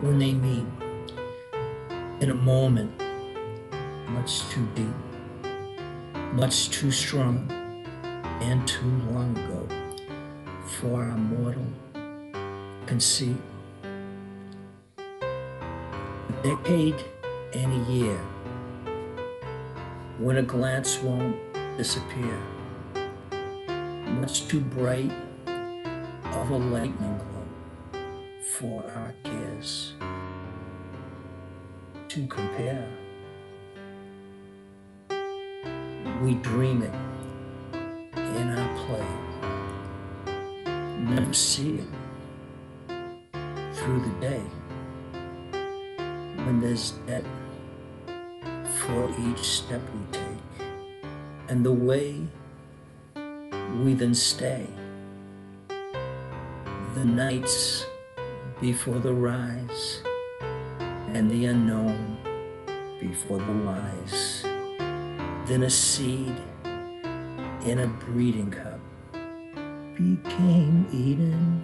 when they meet in a moment much too deep, much too strong, and too long ago for our mortal conceit. A decade and a year when a glance won't disappear, much too bright of a lightning glow for our cares to compare. We dream it in our play, never see it through the day when there's debt for each step we take and the way we then stay the nights before the rise and the unknown before the wise then a seed in a breeding cup became Eden